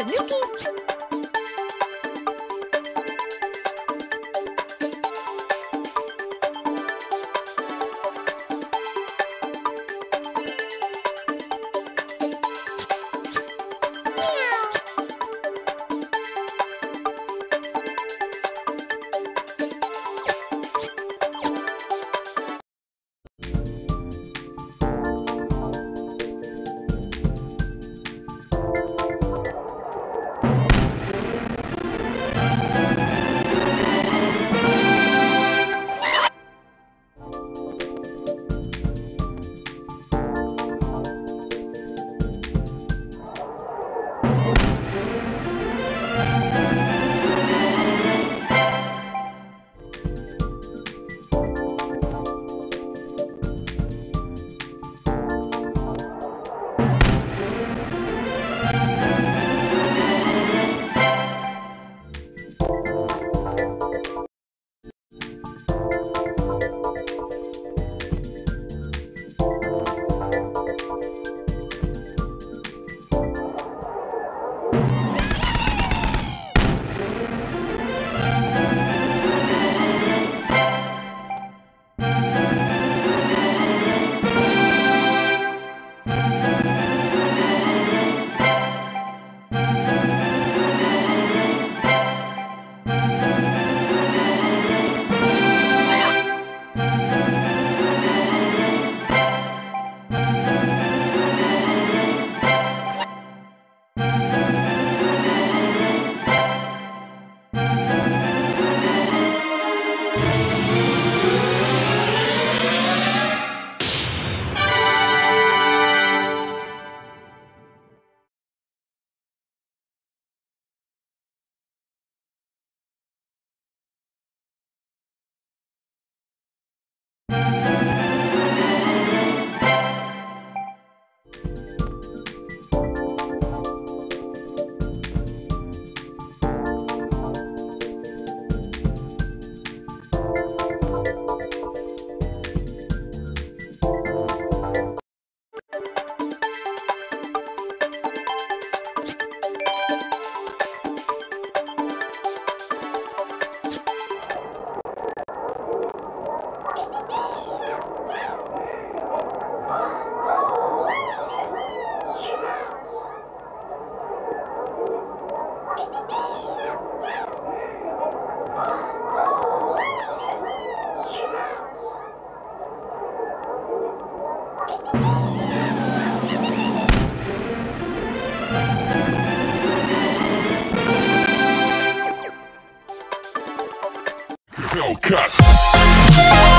Tanuki. Hellcat.